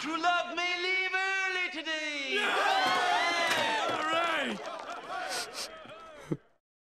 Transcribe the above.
true love may leave early today.